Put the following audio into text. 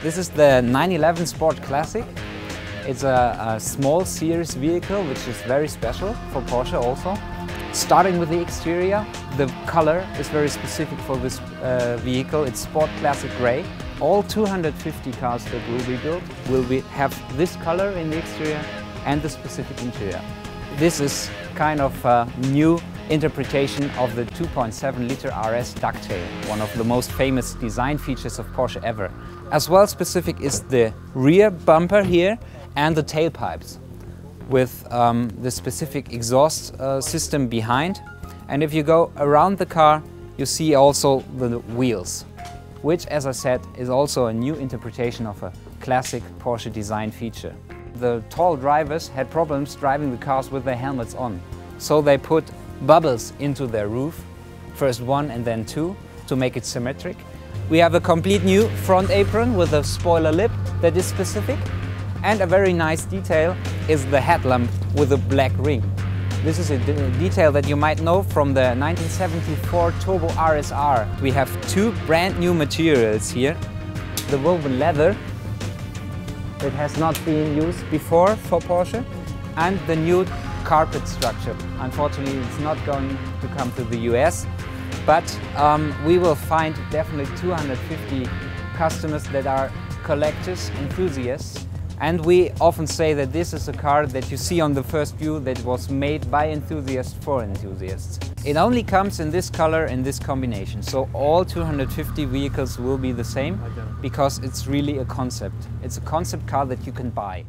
This is the 911 Sport Classic. It's a, a small series vehicle which is very special for Porsche also. Starting with the exterior, the color is very specific for this uh, vehicle. It's Sport Classic Grey. All 250 cars that will be built will be, have this color in the exterior and the specific interior. This is kind of a new interpretation of the 2.7 liter RS ducktail, one of the most famous design features of Porsche ever. As well specific is the rear bumper here and the tailpipes with um, the specific exhaust uh, system behind. And if you go around the car, you see also the wheels, which as I said is also a new interpretation of a classic Porsche design feature. The tall drivers had problems driving the cars with their helmets on. So they put bubbles into their roof, first one and then two, to make it symmetric. We have a complete new front apron with a spoiler lip that is specific. And a very nice detail is the headlamp with a black ring. This is a detail that you might know from the 1974 Turbo RSR. We have two brand new materials here. The woven leather that has not been used before for Porsche and the new carpet structure. Unfortunately, it's not going to come to the US, but um, we will find definitely 250 customers that are collectors, enthusiasts, and we often say that this is a car that you see on the first view that was made by enthusiasts for enthusiasts. It only comes in this color in this combination, so all 250 vehicles will be the same because it's really a concept. It's a concept car that you can buy.